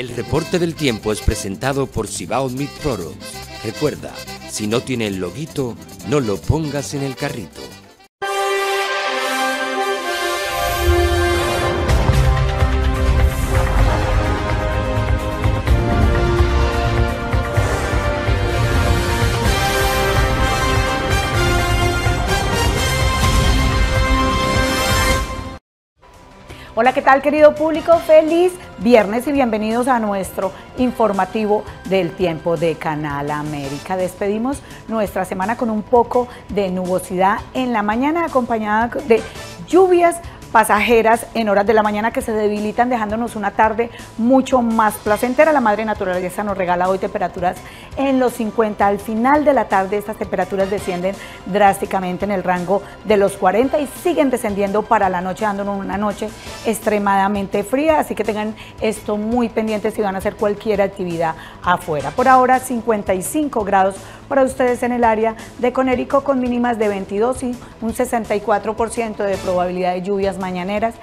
El reporte del tiempo es presentado por Cibao Meat Products. Recuerda, si no tiene el loguito, no lo pongas en el carrito. Hola, ¿qué tal querido público? Feliz viernes y bienvenidos a nuestro informativo del tiempo de Canal América. Despedimos nuestra semana con un poco de nubosidad en la mañana acompañada de lluvias pasajeras en horas de la mañana que se debilitan dejándonos una tarde mucho más placentera. La madre naturaleza nos regala hoy temperaturas en los 50. Al final de la tarde estas temperaturas descienden drásticamente en el rango de los 40 y siguen descendiendo para la noche dándonos una noche extremadamente fría. Así que tengan esto muy pendiente si van a hacer cualquier actividad afuera. Por ahora 55 grados para ustedes en el área de Conérico con mínimas de 22 y un 64% de probabilidad de lluvias mañaneras,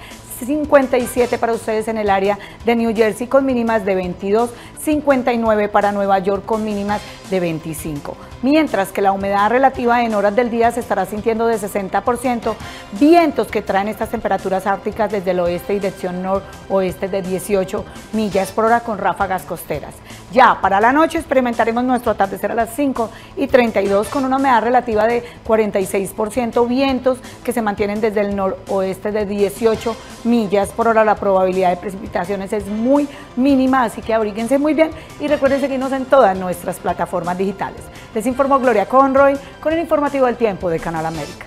57 para ustedes en el área de New Jersey con mínimas de 22, 59 para Nueva York con mínimas de 25. Mientras que la humedad relativa en horas del día se estará sintiendo de 60%, vientos que traen estas temperaturas árticas desde el oeste y dirección noroeste de 18 millas por hora con ráfagas costeras. Ya para la noche experimentaremos nuestro atardecer a las 5 y 32 con una humedad relativa de 46%, vientos que se mantienen desde el noroeste de 18 millas por hora. La probabilidad de precipitaciones es muy mínima, así que abríguense bien y recuerden seguirnos en todas nuestras plataformas digitales. Les informó Gloria Conroy con el informativo del tiempo de Canal América.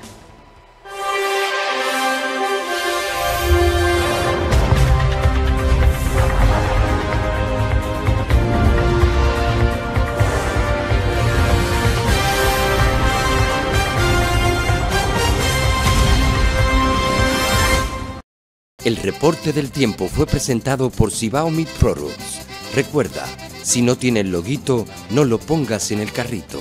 El reporte del tiempo fue presentado por Cibao Meat Products. Recuerda, si no tiene el loguito, no lo pongas en el carrito.